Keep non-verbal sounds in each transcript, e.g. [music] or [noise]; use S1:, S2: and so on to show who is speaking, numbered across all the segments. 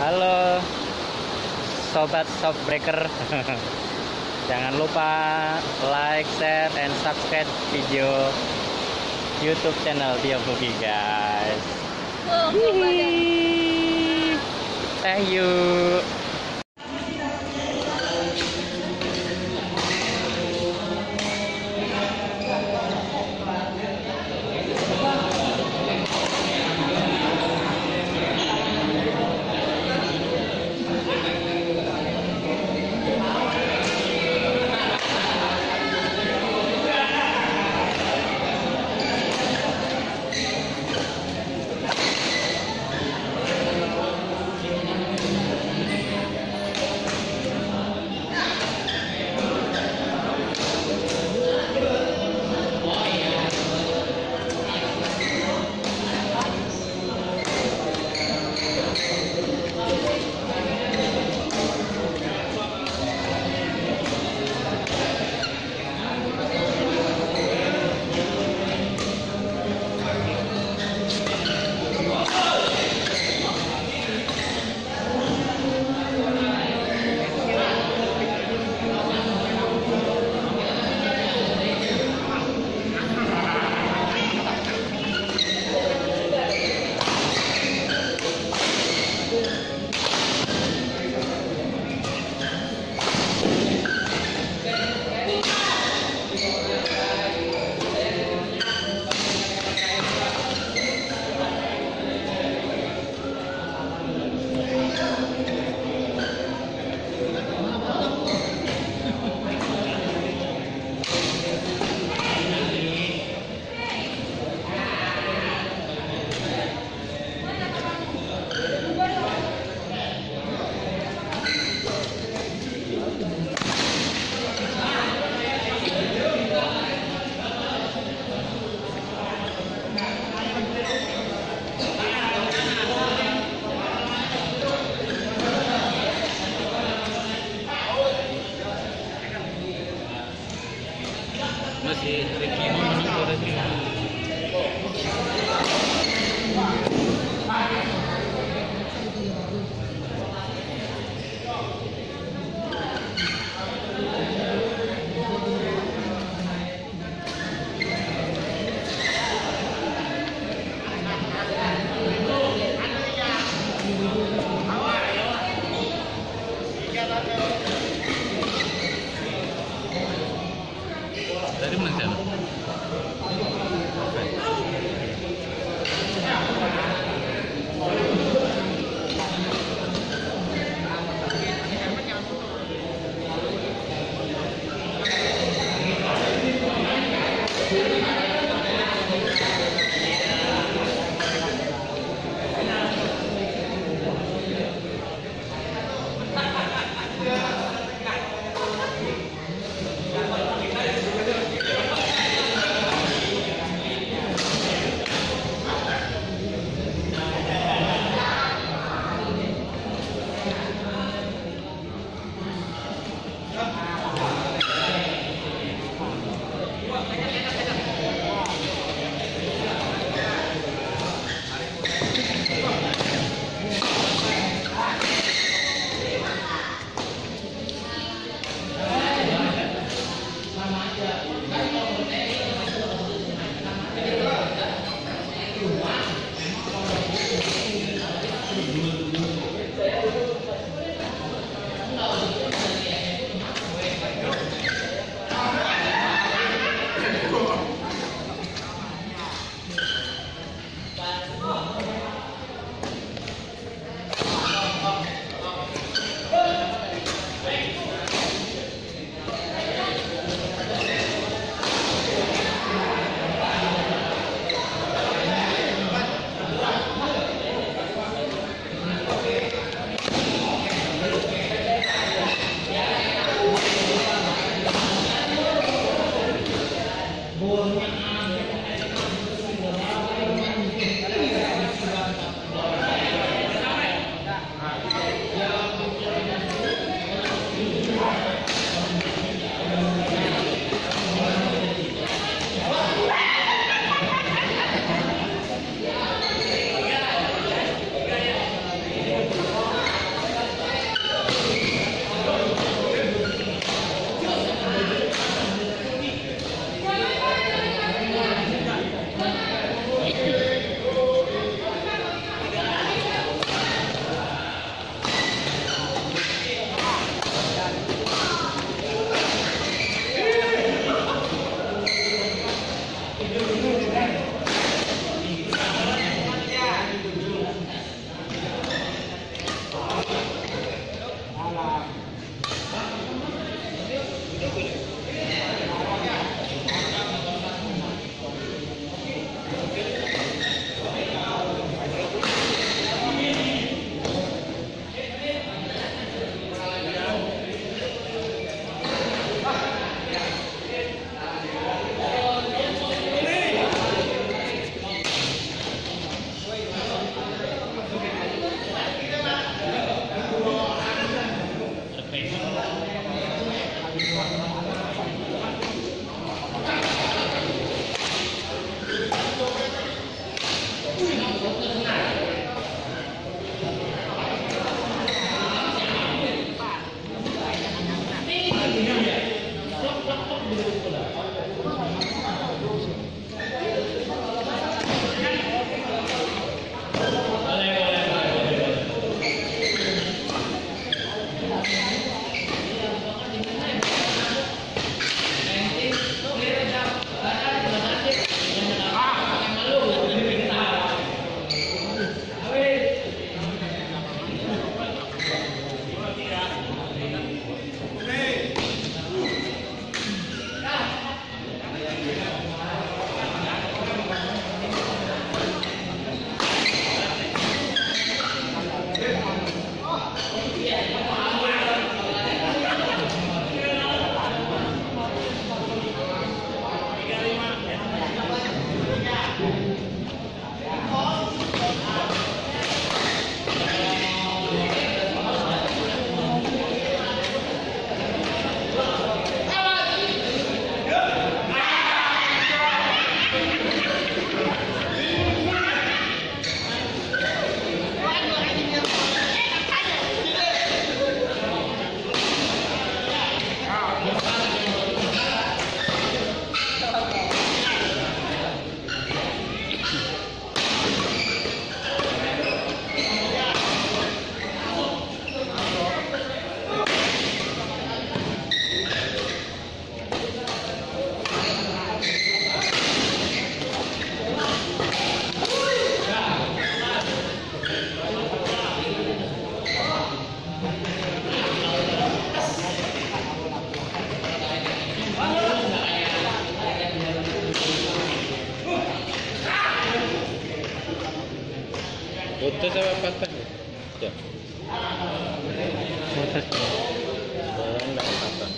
S1: Halo Sobat Softbreaker. [laughs] Jangan lupa like, share, and subscribe video YouTube channel Tio Bugi guys.
S2: Oh. Thank you Sí.
S3: Putus apa patah? Ya. Sekarang nggak patah.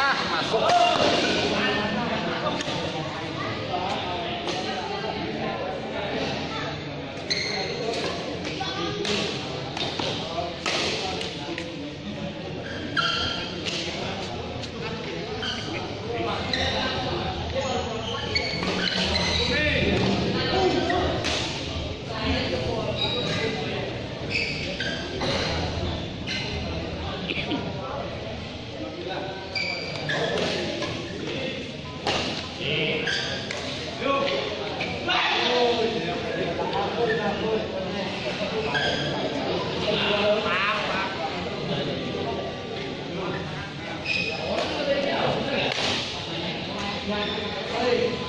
S3: Ah, masuk.
S1: Right.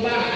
S1: roubar.